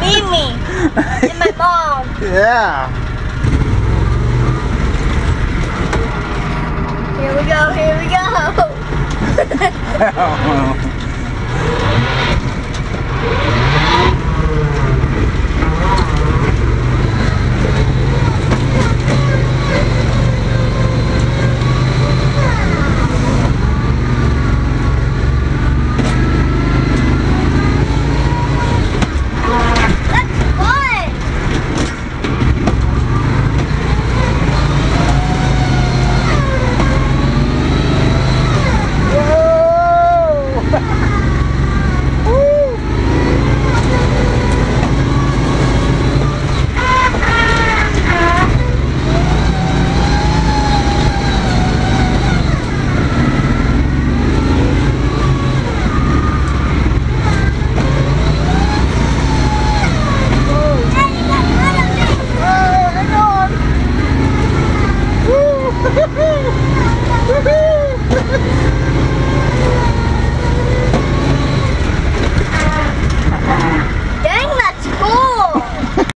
Mimi and my mom. Yeah. Here we go, here we go.